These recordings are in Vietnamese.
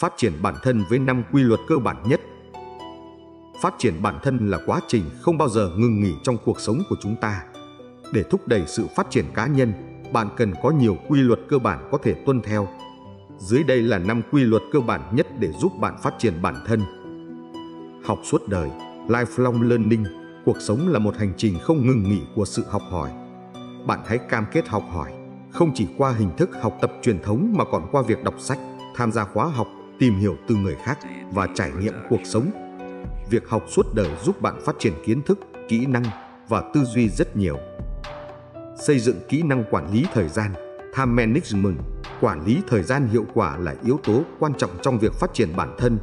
Phát triển bản thân với năm quy luật cơ bản nhất. Phát triển bản thân là quá trình không bao giờ ngừng nghỉ trong cuộc sống của chúng ta. Để thúc đẩy sự phát triển cá nhân, bạn cần có nhiều quy luật cơ bản có thể tuân theo. Dưới đây là năm quy luật cơ bản nhất để giúp bạn phát triển bản thân. Học suốt đời, lifelong learning, cuộc sống là một hành trình không ngừng nghỉ của sự học hỏi. Bạn hãy cam kết học hỏi, không chỉ qua hình thức học tập truyền thống mà còn qua việc đọc sách, tham gia khóa học, tìm hiểu từ người khác và trải nghiệm cuộc sống. Việc học suốt đời giúp bạn phát triển kiến thức, kỹ năng và tư duy rất nhiều. Xây dựng kỹ năng quản lý thời gian, time management, quản lý thời gian hiệu quả là yếu tố quan trọng trong việc phát triển bản thân.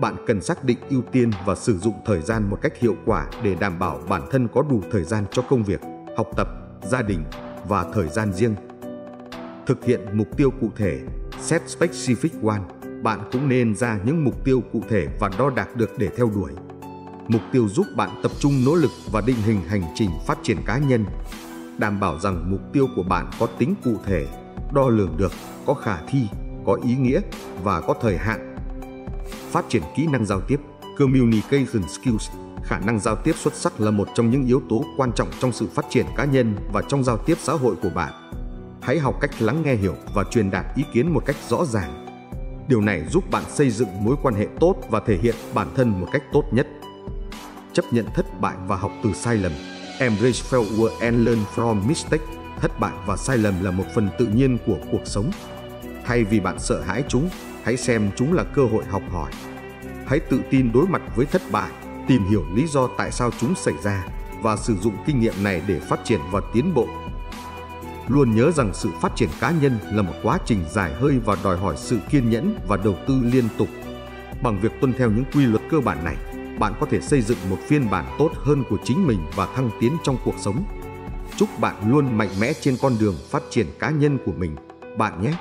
Bạn cần xác định ưu tiên và sử dụng thời gian một cách hiệu quả để đảm bảo bản thân có đủ thời gian cho công việc, học tập, gia đình và thời gian riêng. Thực hiện mục tiêu cụ thể, set specific one, bạn cũng nên ra những mục tiêu cụ thể và đo đạc được để theo đuổi. Mục tiêu giúp bạn tập trung nỗ lực và định hình hành trình phát triển cá nhân, đảm bảo rằng mục tiêu của bạn có tính cụ thể, đo lường được, có khả thi, có ý nghĩa và có thời hạn. Phát triển kỹ năng giao tiếp, communication skills, khả năng giao tiếp xuất sắc là một trong những yếu tố quan trọng trong sự phát triển cá nhân và trong giao tiếp xã hội của bạn. Hãy học cách lắng nghe hiểu và truyền đạt ý kiến một cách rõ ràng. Điều này giúp bạn xây dựng mối quan hệ tốt và thể hiện bản thân một cách tốt nhất. Chấp nhận thất bại và học từ sai lầm. Embrace failure and learn from mistakes. Thất bại và sai lầm là một phần tự nhiên của cuộc sống. Thay vì bạn sợ hãi chúng, hãy xem chúng là cơ hội học hỏi. Hãy tự tin đối mặt với thất bại, tìm hiểu lý do tại sao chúng xảy ra và sử dụng kinh nghiệm này để phát triển và tiến bộ. Luôn nhớ rằng sự phát triển cá nhân là một quá trình dài hơi và đòi hỏi sự kiên nhẫn và đầu tư liên tục. Bằng việc tuân theo những quy luật cơ bản này, bạn có thể xây dựng một phiên bản tốt hơn của chính mình và thăng tiến trong cuộc sống. Chúc bạn luôn mạnh mẽ trên con đường phát triển cá nhân của mình, bạn nhé!